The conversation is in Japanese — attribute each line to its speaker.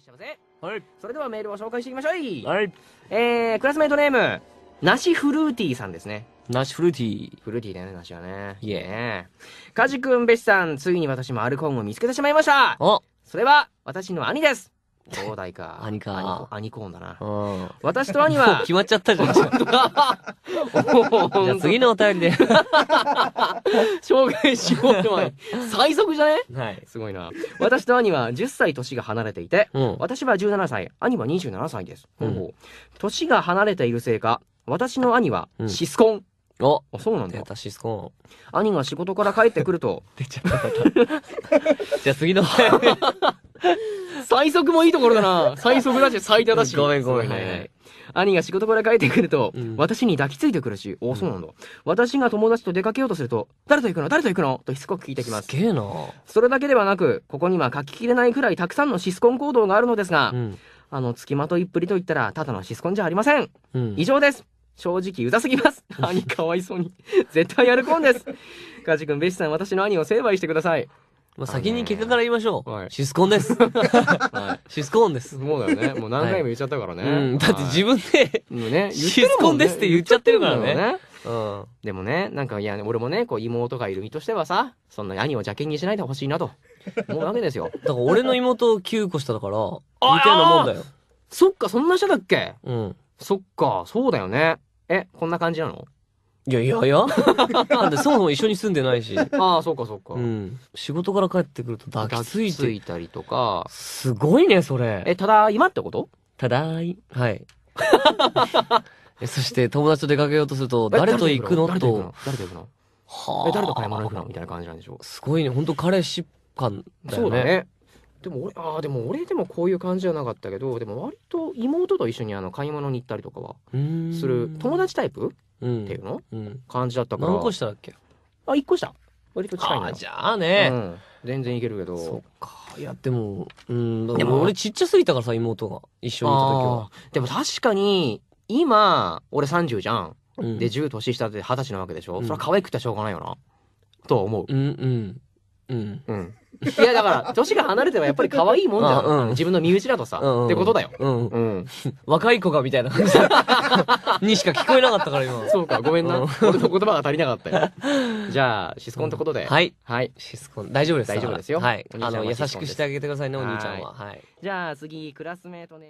Speaker 1: しちゃうぜ。
Speaker 2: はい。
Speaker 1: それではメールを紹介していきましょう。
Speaker 2: はい。
Speaker 1: えー、クラスメイトネーム、ナシフルーティーさんですね。
Speaker 2: ナッシュフルーティー。
Speaker 1: フルーティーだよね、ナシはね。
Speaker 2: イエー
Speaker 1: ねえ。カジ君、ベシさん、ついに私もアルコーンを見つけてしまいました。
Speaker 2: あ
Speaker 1: それは、私の兄です。兄弟か。
Speaker 2: 兄か
Speaker 1: 兄コーンだな。
Speaker 2: うん。
Speaker 1: 私と兄は、
Speaker 2: 決まっちゃったじゃん。じゃあ次のお便りで。
Speaker 1: 紹介しようと前に最速じゃね？
Speaker 2: はい。
Speaker 1: すごいな。私と兄は10歳年が離れていて、
Speaker 2: うん。
Speaker 1: 私は17歳、兄は27歳です。年が離れているせいか、私の兄は
Speaker 2: うん
Speaker 1: シスコン。
Speaker 2: お
Speaker 1: あ、そうなんだ
Speaker 2: 出。たシスコ
Speaker 1: 兄が仕事から帰ってくると、
Speaker 2: ン。出ちゃった。じゃあ次のお便り。
Speaker 1: 最速もいいところだな。最速だし、最多だし。
Speaker 2: ごめんごめんはいはい
Speaker 1: 兄が仕事から帰ってくると、
Speaker 2: うん
Speaker 1: 私に抱きついてくるし、お、そうなんだ。私が友達と出かけようとすると、誰と行くの？誰と行くの？としつこく聞いてきます
Speaker 2: す。げえな
Speaker 1: それだけではなく、ここには書ききれないくらいたくさんのシスコン行動があるのですが、
Speaker 2: うん。
Speaker 1: あの、付きまといっぷりと言ったら、ただのシスコンじゃありません。
Speaker 2: うん。
Speaker 1: 以上です。正直うざすぎます。兄かわいそうに。絶対やるコンです。カジ君、ベシさん、私の兄を成敗してください。
Speaker 2: まあ先に結果から言いましょう。
Speaker 1: はい
Speaker 2: シスコンです。
Speaker 1: は
Speaker 2: シスコンです。
Speaker 1: そうだよね。もう何回も言っちゃったからね。
Speaker 2: うん。だって自分で、
Speaker 1: ね、
Speaker 2: シスコンですって言っちゃってるからね
Speaker 1: 言っちゃってる
Speaker 2: うん。
Speaker 1: でもね、なんか、いや、俺もね、こう、妹がいる身としてはさ、そんな兄を邪険にしないでほしいなと、思うわけですよ。
Speaker 2: だから俺の妹9個下だから、似たようなもんだよ。
Speaker 1: そっか、そんな人だっけ？
Speaker 2: うん。
Speaker 1: そっか、そうだよね。え、こんな感じなの？
Speaker 2: いやいやいや。だってそもそも一緒に住んでないし。
Speaker 1: ああ、そうか、そうか。
Speaker 2: うん。仕事から帰ってくると抱きついて。
Speaker 1: ついたりとか。
Speaker 2: すごいね、それ。
Speaker 1: え、ただ、今ってこと？
Speaker 2: ただい。はい。えそして友達と出かけようとすると、誰と行くの？
Speaker 1: 誰と行くの？
Speaker 2: と。
Speaker 1: 誰と行くの？
Speaker 2: は
Speaker 1: え、誰と買い物行くの？みたいな感じなんでしょ？
Speaker 2: すごいね。本当彼氏感だよね。
Speaker 1: そうだね。でも俺、ああ、でも俺でもこういう感じじゃなかったけど、でも割と妹と一緒にあの買い物に行ったりとかは
Speaker 2: うーん
Speaker 1: する、友達タイプ？ていうの？
Speaker 2: うん。
Speaker 1: 感じだったから。
Speaker 2: 何個下だっけ？
Speaker 1: あ、一個下。割と近いな。
Speaker 2: じゃあね。
Speaker 1: うん。全然いけるけど。
Speaker 2: そっか。いや、でも、うん、で
Speaker 1: でも
Speaker 2: も俺ちっちゃすぎたからさ、妹が。一緒にいた時は。
Speaker 1: でも確かに、今、俺30じゃん。
Speaker 2: うん
Speaker 1: で、10年下で20歳なわけでしょ、
Speaker 2: うん
Speaker 1: それは可愛くてしょうがないよな。とは思う。
Speaker 2: うん、うん。うん。
Speaker 1: うん。いや、だから、年が離れてはやっぱり可愛いもんじゃん。
Speaker 2: あうん
Speaker 1: 自分の身内だとさ、
Speaker 2: うんうん
Speaker 1: ってことだよ。
Speaker 2: うん。
Speaker 1: うん。
Speaker 2: 若い子がみたいな感じ にしか聞こえなかったから今。
Speaker 1: そうか、ごめんな。
Speaker 2: うん
Speaker 1: 俺の言葉が足りなかったよ。じゃあ、シスコンってことで。
Speaker 2: はい。
Speaker 1: はい。
Speaker 2: シスコン、大丈夫です。
Speaker 1: 大丈夫ですよ
Speaker 2: はいあの、優しくしてあげてくださいね、お兄ちゃんは。はい。
Speaker 1: じゃあ次、クラスメートね。